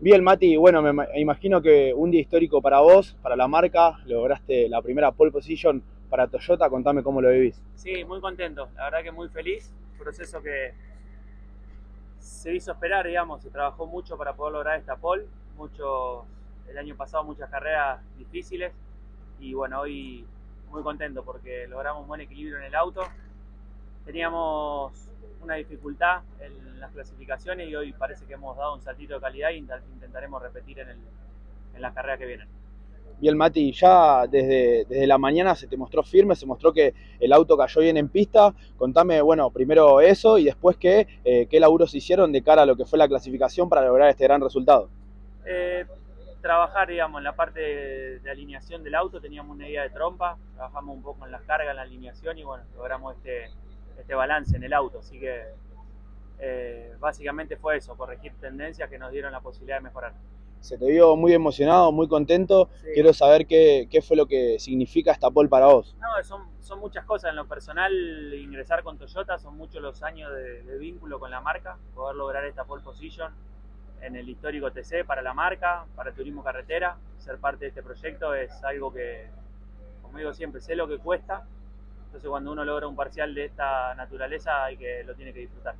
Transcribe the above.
Bien, Mati, bueno, me imagino que un día histórico para vos, para la marca, lograste la primera pole position para Toyota, contame cómo lo vivís. Sí, muy contento, la verdad que muy feliz, proceso que se hizo esperar, digamos, se trabajó mucho para poder lograr esta pole, mucho, el año pasado muchas carreras difíciles y bueno, hoy muy contento porque logramos buen equilibrio en el auto, teníamos una dificultad en las clasificaciones y hoy parece que hemos dado un saltito de calidad e intentaremos repetir en, el, en las carreras que vienen. Bien, Mati, ya desde, desde la mañana se te mostró firme, se mostró que el auto cayó bien en pista. Contame, bueno, primero eso y después qué, eh, qué laburos hicieron de cara a lo que fue la clasificación para lograr este gran resultado. Eh, trabajar, digamos, en la parte de, alineación del auto, teníamos una idea de trompa, trabajamos un poco en las cargas, en la alineación y bueno, logramos este, este balance en el auto. Así que eh, básicamente fue eso, corregir tendencias que nos dieron la posibilidad de mejorar se te vio muy emocionado, muy contento. Quiero saber qué, fue lo que significa esta pole para vos. No, son, son, muchas cosas. En lo personal, ingresar con Toyota son muchos los años de, vínculo con la marca. Poder lograr esta pole position en el histórico TC para la marca, para el turismo carretera. Ser parte de este proyecto es algo que, como digo siempre, sé lo que cuesta. Entonces, cuando uno logra un parcial de esta naturaleza, hay que lo tiene que disfrutar.